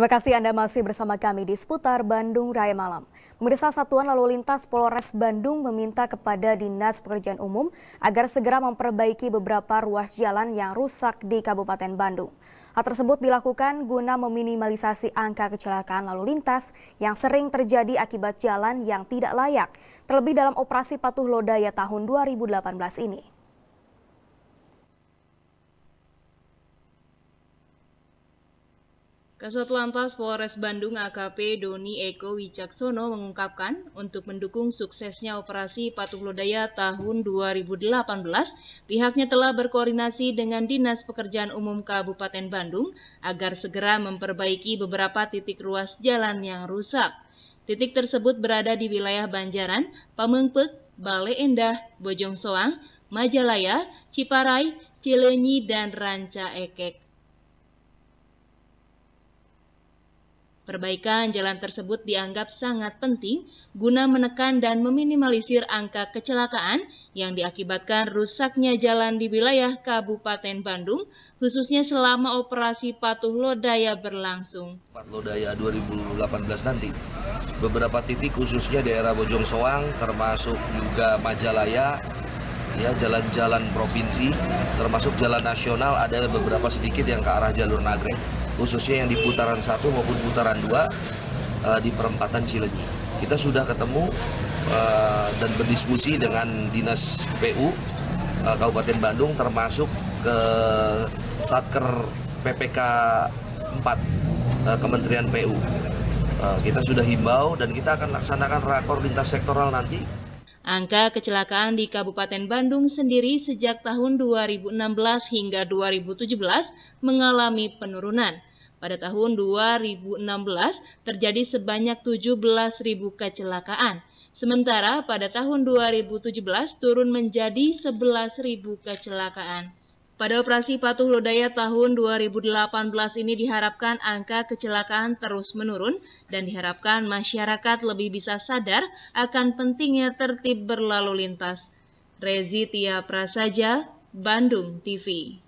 Terima kasih Anda masih bersama kami di seputar Bandung Raya Malam. Pemirsa Satuan Lalu Lintas Polres Bandung meminta kepada Dinas Pekerjaan Umum agar segera memperbaiki beberapa ruas jalan yang rusak di Kabupaten Bandung. Hal tersebut dilakukan guna meminimalisasi angka kecelakaan lalu lintas yang sering terjadi akibat jalan yang tidak layak, terlebih dalam operasi patuh lodaya tahun 2018 ini. Kasat Lantas Polres Bandung AKP Doni Eko Wicaksono mengungkapkan untuk mendukung suksesnya operasi Patuh Lodaya tahun 2018, pihaknya telah berkoordinasi dengan Dinas Pekerjaan Umum Kabupaten Bandung agar segera memperbaiki beberapa titik ruas jalan yang rusak. Titik tersebut berada di wilayah Banjaran, Pamengpek, Bale Endah, Bojong Soang, Majalaya, Ciparai, Cilenyi, dan Ranca Ekek. Perbaikan jalan tersebut dianggap sangat penting guna menekan dan meminimalisir angka kecelakaan yang diakibatkan rusaknya jalan di wilayah Kabupaten Bandung, khususnya selama operasi patuh lodaya berlangsung. Lodaya 2018 nanti, beberapa titik khususnya daerah Bojong Soang, termasuk juga Majalaya, ya jalan-jalan provinsi, termasuk jalan nasional ada beberapa sedikit yang ke arah jalur Nagrek khususnya yang di putaran satu maupun putaran dua uh, di perempatan Cilenyi. Kita sudah ketemu uh, dan berdiskusi dengan dinas PU uh, eh, Kabupaten Bandung termasuk ke Satker PPK 4 uh, Kementerian PU. Uh, kita sudah himbau dan kita akan laksanakan rakor lintas sektoral nanti. Angka kecelakaan di Kabupaten Bandung sendiri sejak tahun 2016 hingga 2017 mengalami penurunan. Pada tahun 2016 terjadi sebanyak 17.000 kecelakaan. Sementara pada tahun 2017 turun menjadi 11.000 kecelakaan. Pada operasi patuh lodaya tahun 2018 ini diharapkan angka kecelakaan terus menurun dan diharapkan masyarakat lebih bisa sadar akan pentingnya tertib berlalu lintas. Rezi Tia Prasaja, Bandung TV